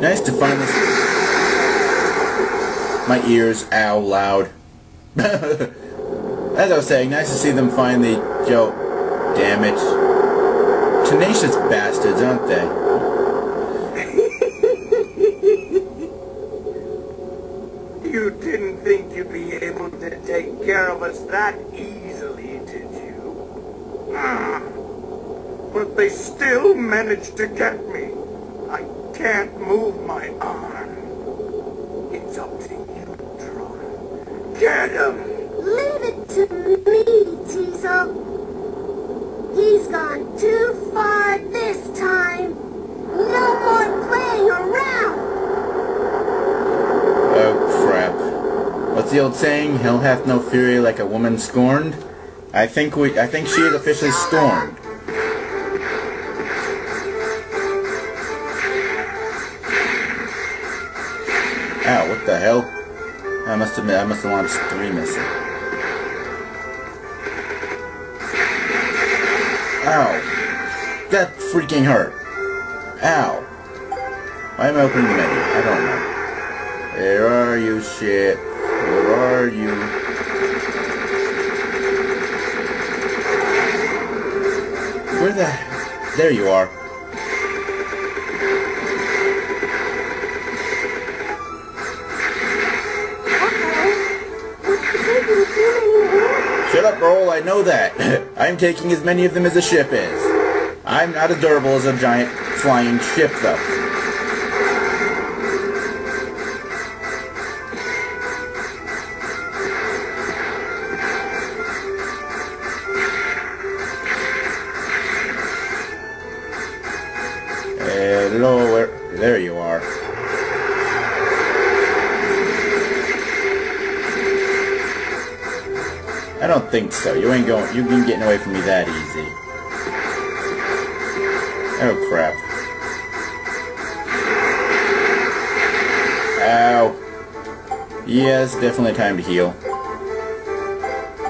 Nice to finally... My ears, ow, loud. As I was saying, nice to see them finally... Joe, damn it. Tenacious bastards, aren't they? You didn't think you'd be able to take care of us that easily, did you? Ah. But they still managed to get me. I can't move my arm. It's up to you, Tron. Get him! Leave it to me, Teisel. He's gone too far this time. No more playing around. Oh, crap. What's the old saying? Hell hath no fury like a woman scorned? I think we, I think she is officially stormed. Ow, what the hell? I must admit, I must have launched three missiles. Ow. That freaking hurt. Ow. Why am I opening the menu? I don't know. Where are you, shit? Where are you? Where the... There you are. Up, Roll, I know that. I'm taking as many of them as the ship is. I'm not as durable as a giant flying ship, though. I don't think so. You ain't going... You ain't getting away from me that easy. Oh, crap. Ow. Yes, definitely time to heal.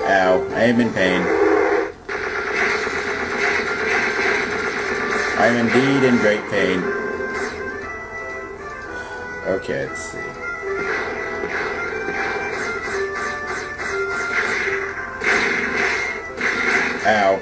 Ow. I am in pain. I am indeed in great pain. Okay, let's see. Ow.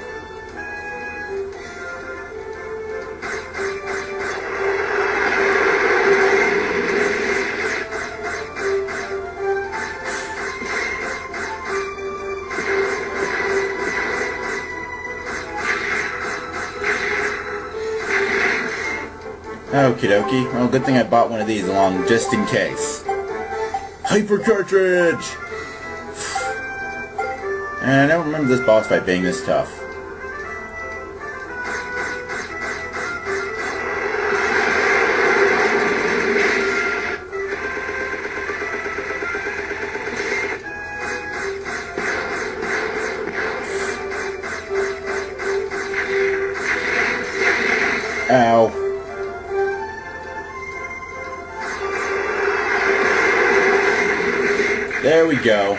Okie dokie. Well, good thing I bought one of these along just in case. Hyper cartridge! And I don't remember this boss fight being this tough. Ow. There we go.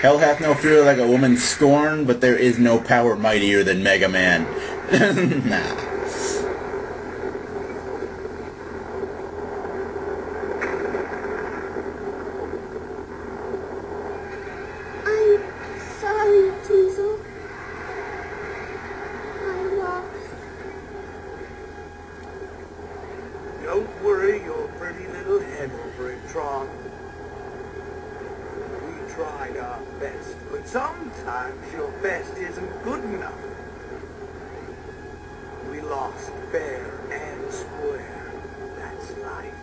Hell hath no fear like a woman scorned, but there is no power mightier than Mega Man. nah. I'm sorry, Teisel. I lost. Don't worry your pretty little head over it, Tron. Tried our best, but sometimes your best isn't good enough. We lost fair and square. That's life.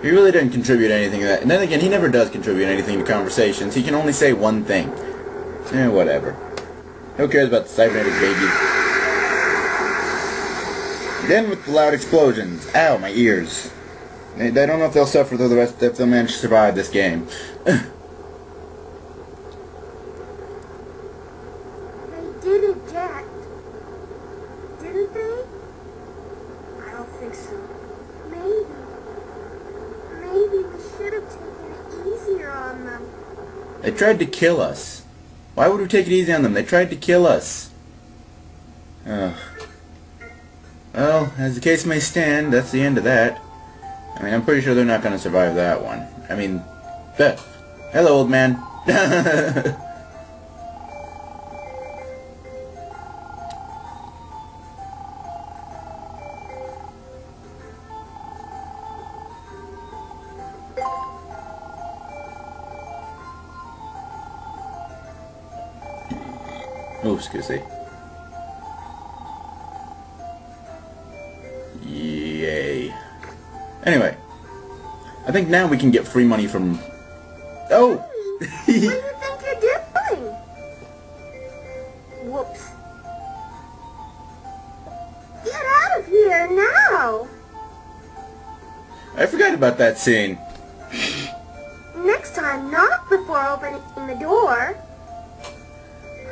He really didn't contribute anything to that. And then again, he never does contribute anything to conversations. He can only say one thing. Eh, whatever. Who cares about the cybernetic baby? Then with the loud explosions. Ow, my ears. I don't know if they'll suffer through the rest if they'll manage to survive this game. They did eject. Didn't they? I don't think so. Maybe. Maybe we should have taken it easier on them. they tried to kill us. Why would we take it easy on them? They tried to kill us. Ugh. Well, as the case may stand, that's the end of that. I mean, I'm pretty sure they're not going to survive that one. I mean, Beth. Hello, old man. Oh, excuse me. Anyway, I think now we can get free money from... Oh! Hmm, what do you think you're doing? Whoops. Get out of here now! I forgot about that scene. Next time, knock before opening the door.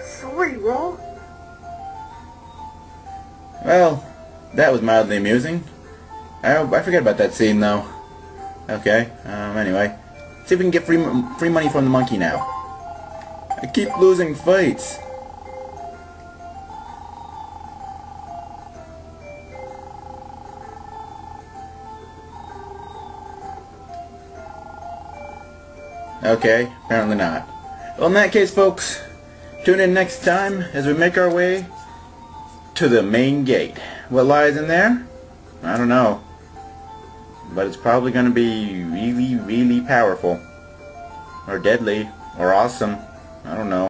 Sorry, Roll. Well, that was mildly amusing. I, I forget about that scene, though. Okay, um, anyway. See if we can get free, free money from the monkey now. I keep losing fights. Okay, apparently not. Well, in that case, folks, tune in next time as we make our way to the main gate. What lies in there? I don't know. But it's probably going to be really, really powerful. Or deadly. Or awesome. I don't know.